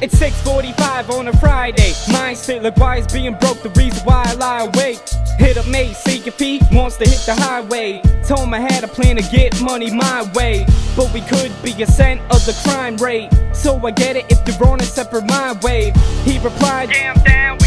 It's 6.45 on a Friday. Mindset like why is being broke the reason why I lie awake. Hit up Mace, see if he wants to hit the highway. Told him I had a plan to get money my way But we could be a cent of the crime rate. So I get it if you're on a separate mind wave. He replied, I'm down,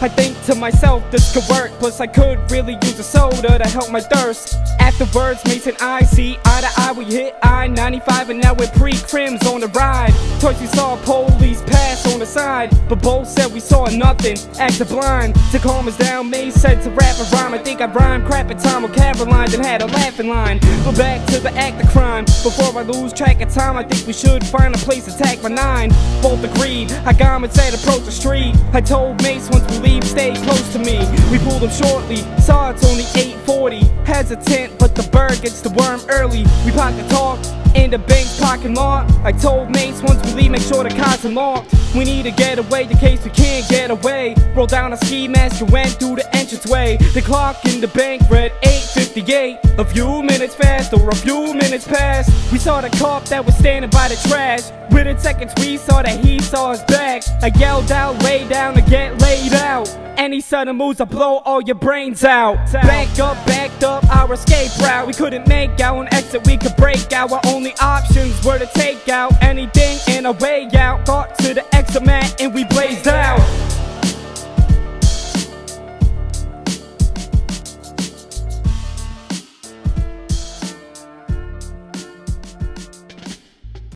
I think to myself this could work. Plus I could really use a soda to help my thirst. Afterwards, Mason I see eye to eye We hit I-95 and now we're pre-crims on the ride. We saw police pass on the side But both said we saw nothing, acted blind To calm us down, Mace said to rap a rhyme I think I rhymed crap at time with Caroline Then had a laughing line But back to the act of crime Before I lose track of time I think we should find a place to tack my nine Both agreed, I got and said approach the street I told Mace once we leave, stay close to me. We pulled up shortly, saw it's only 840. Hesitant, but the bird gets the worm early. We the talk in the bank's parking lot. I told Mace once we leave, make sure the cars are locked. We need to get away in case we can't get away. Roll down a ski mask and went through the entranceway. The clock in the bank read 8:58. A few minutes fast or a few minutes past. We saw the cop that was standing by the trash. Within seconds, we saw that he saw us back. I yelled out, lay down to get laid out. Any sudden moves, I blow all your brains out. Back up, backed up, our escape route. We couldn't make out an exit, we could break out. Our only options were to take out anything in a way out. Got to the exit mat and we blazed out.